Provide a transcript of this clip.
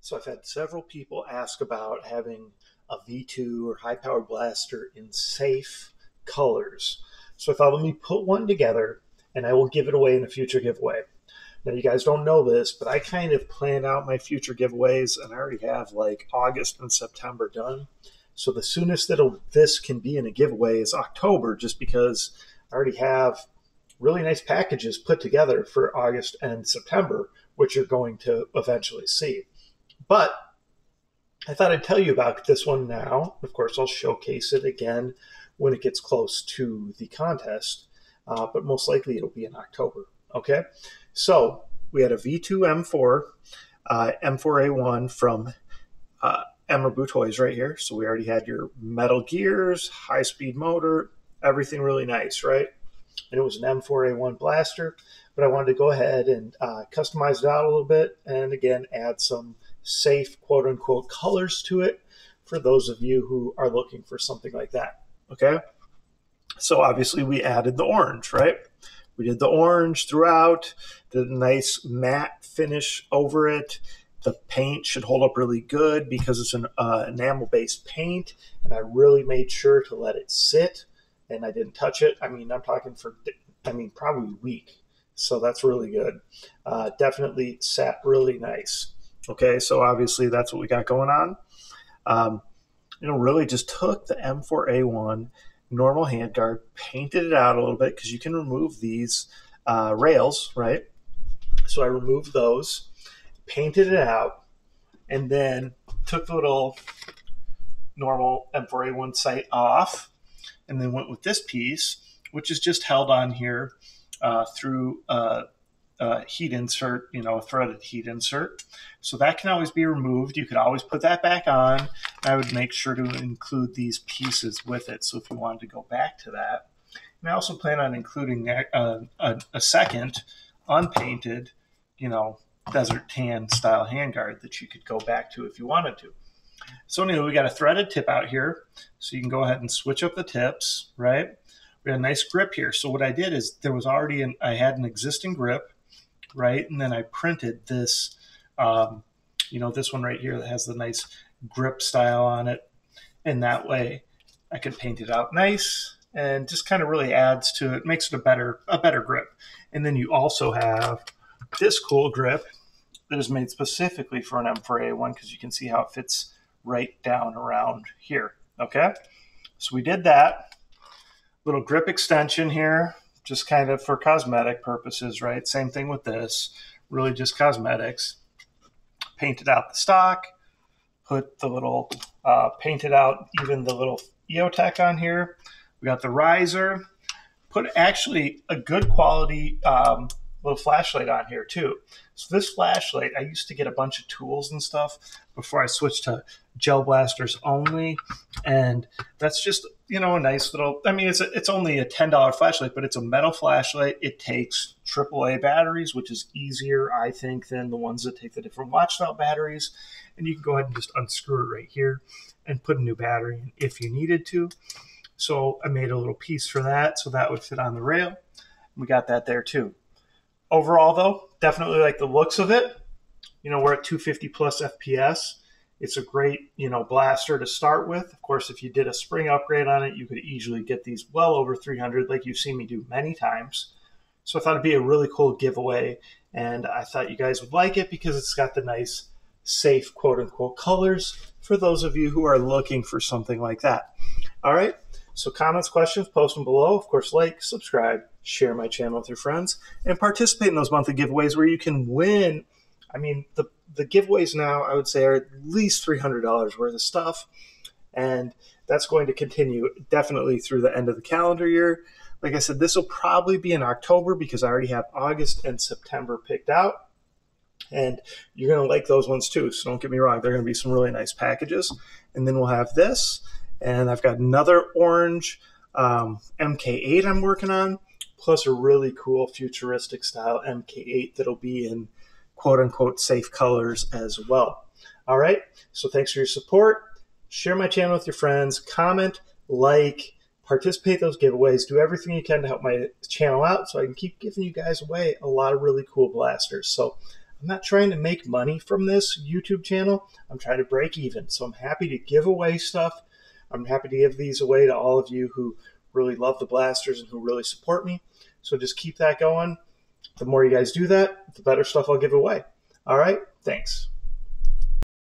So I've had several people ask about having a V2 or high power blaster in safe colors. So I thought let me put one together and I will give it away in a future giveaway. Now you guys don't know this, but I kind of planned out my future giveaways and I already have like August and September done. So the soonest that this can be in a giveaway is October just because I already have really nice packages put together for August and September, which you're going to eventually see. But I thought I'd tell you about this one now. Of course, I'll showcase it again when it gets close to the contest, uh, but most likely it'll be in October. Okay, so we had a V2 M4, uh, M4A1 from uh, Emerbu Toys right here. So we already had your metal gears, high speed motor, everything really nice, right? And it was an M4A1 blaster, but I wanted to go ahead and uh, customize it out a little bit and again add some safe quote unquote colors to it for those of you who are looking for something like that. Okay. So obviously we added the orange, right? We did the orange throughout, the nice matte finish over it. The paint should hold up really good because it's an uh, enamel based paint, and I really made sure to let it sit and I didn't touch it. I mean, I'm talking for, I mean, probably a week. So that's really good. Uh, definitely sat really nice. Okay, so obviously that's what we got going on. Um, you know, really just took the M4A1 normal handguard, painted it out a little bit because you can remove these uh, rails, right? So I removed those, painted it out, and then took the little normal M4A1 sight off, and then went with this piece, which is just held on here uh, through uh, uh, heat insert, you know, a threaded heat insert. So that can always be removed. You could always put that back on. I would make sure to include these pieces with it. So if you wanted to go back to that. And I also plan on including a, a, a second unpainted, you know, desert tan style handguard that you could go back to if you wanted to. So anyway, we got a threaded tip out here. So you can go ahead and switch up the tips, right? We got a nice grip here. So what I did is there was already an, I had an existing grip right? And then I printed this, um, you know, this one right here that has the nice grip style on it. And that way I could paint it out nice and just kind of really adds to it, makes it a better, a better grip. And then you also have this cool grip that is made specifically for an M4A1 because you can see how it fits right down around here. Okay. So we did that little grip extension here just kind of for cosmetic purposes, right? Same thing with this, really just cosmetics. Painted out the stock, put the little, uh, painted out even the little EOTech on here. We got the riser, put actually a good quality um, little flashlight on here too. So this flashlight, I used to get a bunch of tools and stuff before I switched to gel blasters only, and that's just you know a nice little. I mean, it's a, it's only a ten dollar flashlight, but it's a metal flashlight. It takes AAA batteries, which is easier, I think, than the ones that take the different watch style batteries. And you can go ahead and just unscrew it right here and put a new battery in if you needed to. So I made a little piece for that, so that would fit on the rail. We got that there too. Overall, though, definitely like the looks of it. You know, we're at 250 plus FPS. It's a great, you know, blaster to start with. Of course, if you did a spring upgrade on it, you could easily get these well over 300, like you've seen me do many times. So I thought it'd be a really cool giveaway, and I thought you guys would like it because it's got the nice, safe, quote unquote, colors for those of you who are looking for something like that. All right. So comments, questions, post them below. Of course, like, subscribe, share my channel with your friends, and participate in those monthly giveaways where you can win. I mean, the the giveaways now I would say are at least three hundred dollars worth of stuff, and that's going to continue definitely through the end of the calendar year. Like I said, this will probably be in October because I already have August and September picked out. And you're going to like those ones too. So don't get me wrong, they're going to be some really nice packages. And then we'll have this. And I've got another orange um, MK8 I'm working on plus a really cool futuristic style MK8 that'll be in quote unquote safe colors as well. All right. So thanks for your support. Share my channel with your friends. Comment, like, participate those giveaways. Do everything you can to help my channel out so I can keep giving you guys away a lot of really cool blasters. So I'm not trying to make money from this YouTube channel. I'm trying to break even. So I'm happy to give away stuff. I'm happy to give these away to all of you who really love the blasters and who really support me. So just keep that going. The more you guys do that, the better stuff I'll give away. All right, thanks.